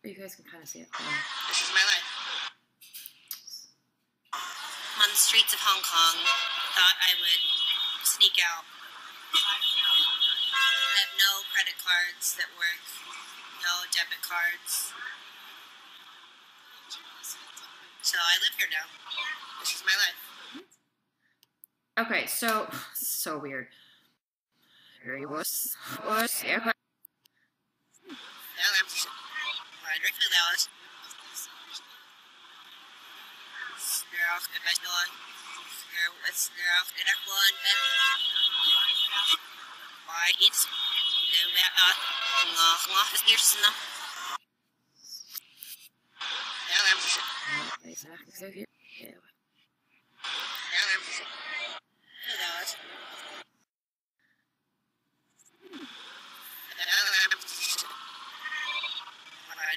You guys can kind of see it. This is my life. I'm on the streets of Hong Kong. Thought I would sneak out. I have no credit cards that work, no debit cards. So I live here now. This is my life. Okay, so so weird. Very was was I on. Snurl, snurl, and I won. Why it's no matter. Ngah, ngah, is here, snurl. Now I'm exactly so here. Yeah. now I'm Villalis. Now I'm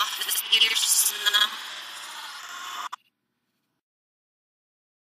rahatsız bir sınav.